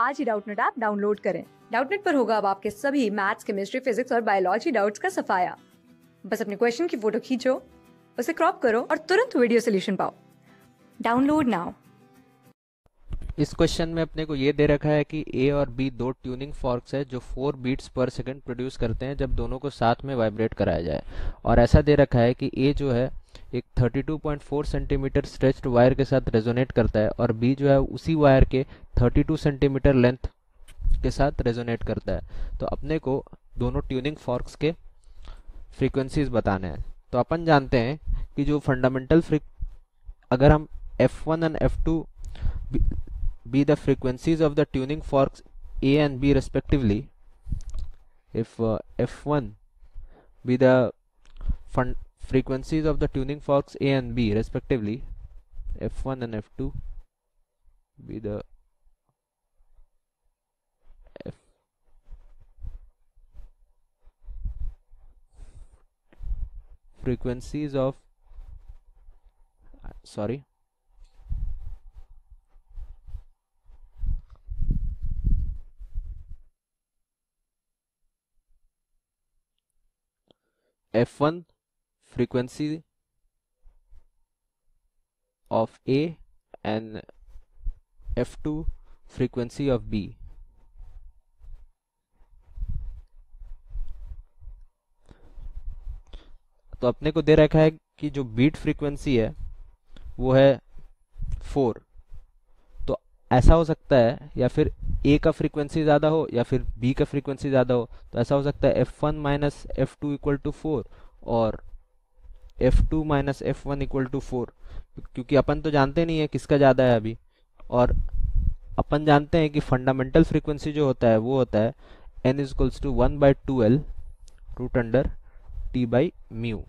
आज ही Doubtnut app download करें। डाउटनेट पर होगा अब आपके सभी मैथ्स केमिस्ट्री फिजिक्स और बायोलॉजी डाउट्स का सफाया। बस अपने क्वेश्चन की फ़ोटो खींचो, उसे क्रॉप करो और तुरंत वीडियो सोल्यूशन पाओ। डाउनलोड नाउ इस क्वेश्चन में अपने को ये दे रखा है कि ए और बी दो ट्यूनिंग फॉर्क्स है जो four beats per second produce करते हैं जब दोनों को साथ में वाइब्रेट कराया जाए। और ऐसा दे रखा है कि ए जो है एक 32.4 सेंटीमीटर स्ट्रेच्ड वायर के साथ रेजोनेट करता है और बी जो है उसी वायर के 32 सेंटीमीटर लेंथ के साथ रेजोनेट करता है। तो अपने को दोनों ट्यूनिंग फॉर्क्स के फ्रीक्वेंसीज बताने हैं। तो अपन जानते हैं कि जो फंडामेंटल फ्रिक अगर हम F1 and F2 be the frequencies of the tuning forks A and B respectively if uh, F1 be the fun frequencies of the tuning forks A and B respectively F1 and F2 be the F frequencies of sorry f1 frequency of A and f2 frequency of B. तो अपने को दे रखा है कि जो beat frequency है, वो है फोर तो ऐसा हो सकता है, या फिर ए का फ्रीक्वेंसी ज़्यादा हो, या फिर बी का फ्रीक्वेंसी ज़्यादा हो तो ऐसा हो सकता है F one minus F two equal to four और F two minus F one equal to four क्योंकि अपन तो जानते नहीं है किसका ज़्यादा है अभी। और अपन जानते हैं कि फंडामेंटल फ्रीक्वेंसी जो होता है, वो होता है N is equals to one by two L root under T by mu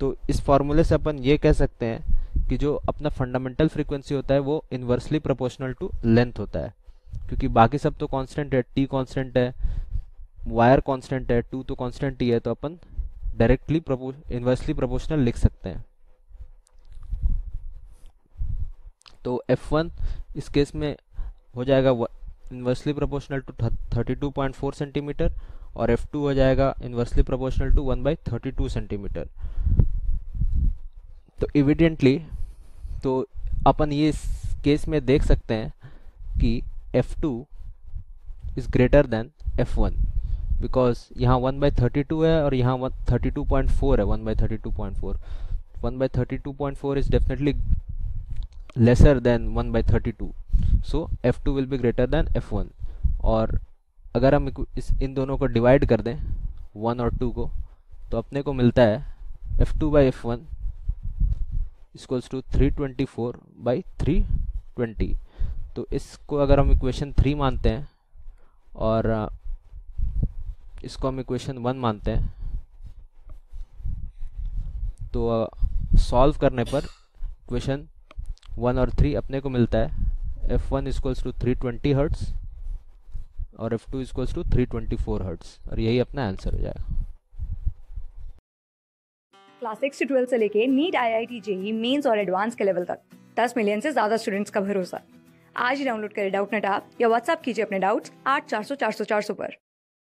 तो इस फॉर्मूले से अपन ये कह सकते हैं कि जो अपना फंडामेंटल फ्रीक्वेंसी होता है, वो इन्वर्सली प्रोपोर्शनल टू लेंथ होता है। क्योंकि बाकी सब तो कांस्टेंट है टी कांस्टेंट है वायर कांस्टेंट है टू तो कांस्टेंट ही है तो अपन डायरेक्टली इन्वर्सली प्रोपोर्शनल लिख सकते हैं। तो F1 इस केस में हो जाएगा इन्वर्सली प्रोपोर्शनल टू 32.4 सेंटीमीटर और F2 हो जाएगा inversely proportional to 1 by thirty centimeter तो इविडेंटली तो अपन ये इस केस में देख सकते हैं कि F2 is greater than F1 because यहाँ वन बाई थर्टी टू है और यहाँ one thirty two point four है one by thirty two point four one by thirty two point four is definitely lesser than one by thirty two so F two will be greater than F one और अगर हम इस इन दोनों को divide कर दें one और to को तो अपने को मिलता है F two by F one equals to three twenty four by three twenty तो इसको अगर हम इक्वेशन थ्री मानते हैं और इसको हम इक्वेशन वन मानते हैं। तो सॉल्व करने पर इक्वेशन वन और थ्री अपने को मिलता है। F one equals to three twenty hertz और F two equals to three twenty four hertz और यही अपना आंसर हो जाएगा। क्लास सिक्स से ट्वेल्थ से लेके NEET I I T JEE mains और एडवांस के लेवल तक, दस मिलियन से ज़्यादा स्टूडेंट्स का भरोसा। आज ही डाउनलोड करें डाउट नेट आप या व्हाट्सअप कीजिए अपने डाउट्स आठ चार सौ चार सौ चार सौ पर।